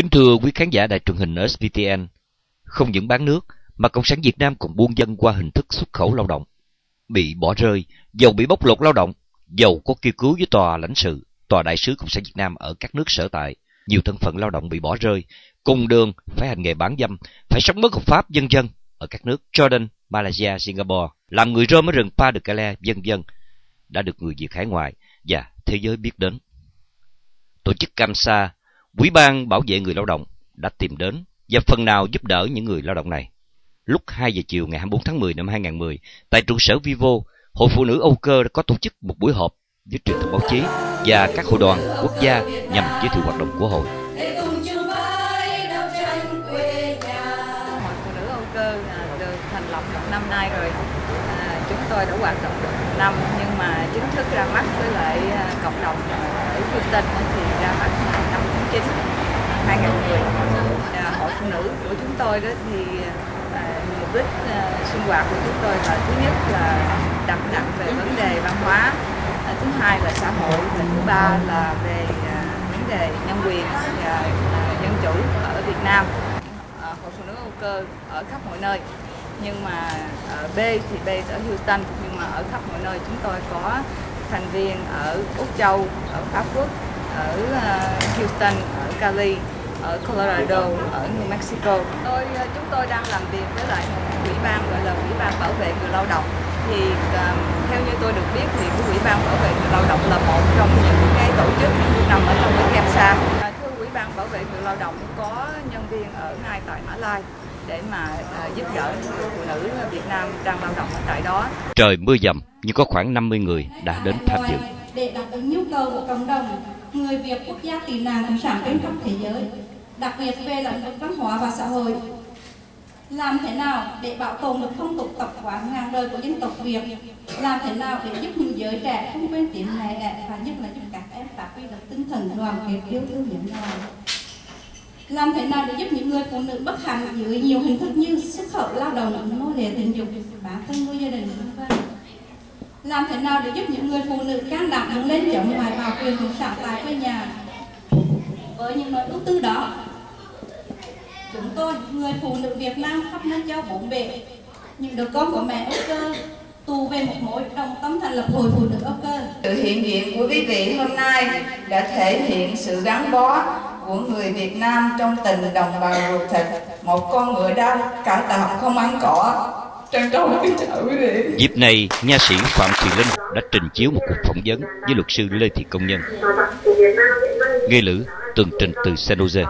Kính thưa quý khán giả đài truyền hình SVTN, không những bán nước mà Cộng sản Việt Nam còn buôn dân qua hình thức xuất khẩu lao động. Bị bỏ rơi, dầu bị bóc lột lao động, dầu có kêu cứu với tòa lãnh sự, tòa đại sứ Cộng sản Việt Nam ở các nước sở tại, nhiều thân phận lao động bị bỏ rơi, cùng đường phải hành nghề bán dâm, phải sống bất hợp pháp dân dân ở các nước Jordan, Malaysia, Singapore, làm người rơm ở rừng Pa de Calais, dân dân, đã được người Việt hải ngoại và thế giới biết đến. Tổ chức CAMSA, Quỹ ban bảo vệ người lao động đã tìm đến và phần nào giúp đỡ những người lao động này. Lúc 2 giờ chiều ngày 24 tháng 10 năm 2010, tại trụ sở Vivo, Hội Phụ nữ Âu Cơ đã có tổ chức một buổi họp với truyền thông báo chí và các hội đoàn quốc gia nhằm giới thiệu hoạt động của hội. Hội Phụ nữ Âu Cơ à, được thành lập một năm nay rồi. À, chúng tôi đã hoạt động được năm nhưng mà chính thức ra mắt với lại à, cộng đồng ở Houston thì ra mắt 9 năm 2010. À, Hội Phụ nữ của chúng tôi đó thì à, mục đích à, sinh hoạt của chúng tôi là thứ nhất là đặt nặng về vấn đề văn hóa, à, thứ hai là xã hội và thứ ba là về à, vấn đề nhân quyền và à, dân chủ ở Việt Nam à, hội phụ nữ Âu Cơ ở khắp mọi nơi nhưng mà ở B thì base ở Houston nhưng mà ở khắp mọi nơi chúng tôi có thành viên ở Úc Châu, ở Pháp Quốc, ở uh, Houston, ở Cali, ở Colorado, ở New Mexico. Tôi uh, chúng tôi đang làm việc với lại một ủy ban gọi là ủy ban bảo vệ người lao động. Thì uh, theo như tôi được biết thì cái ủy ban bảo vệ người lao động là một trong những cái tổ chức nằm ở trong cái CAMSA. À, thưa ủy ban bảo vệ người lao động có nhân viên ở ngay tại Mã Lai để mà à, giúp đỡ người phụ nữ Việt Nam đang lao động ở tại đó. Trời mưa dầm nhưng có khoảng 50 người đã đến tham dự. Để đáp ứng nhu cầu của cộng đồng người Việt quốc gia tị nạn cộng sản trên khắp thế giới, đặc biệt về lĩnh vực văn hóa và xã hội. Làm thế nào để bảo tồn được phong tục tập quán ngàn đời của dân tộc Việt? Làm thế nào để giúp những giới trẻ không quên tiếng mẹ đẻ và nhất là giúp các em phát huy được tinh thần đoàn kết yêu thương những nhau? làm thế nào để giúp những người phụ nữ bất hạnh dưới nhiều hình thức như xuất khẩu lao động, nô lệ tình dục, bản thân nuôi gia đình vân vân. Làm thế nào để giúp những người phụ nữ can đảm đứng lên chống ngoài bảo quyền cộng sản tại quê nhà. Với những nỗi ưu tư đó, chúng tôi, người phụ nữ Việt Nam khắp nơi châu bốn bể, những đứa con của mẹ Âu Cơ, tù về một mối đồng tâm thành lập hội phụ nữ Âu Cơ. Sự hiện diện của quý vị hôm nay đã thể hiện sự gắn bó của người Việt Nam trong tình đồng bào ruột thịt, một con ngựa đau cải tạo không ăn cỏ. Dịp này, nha sĩ Phạm Thùy Linh đã trình chiếu một cuộc phỏng vấn với luật sư Lê Thị Công Nhân. Nghe lữ tường trình từ San Jose.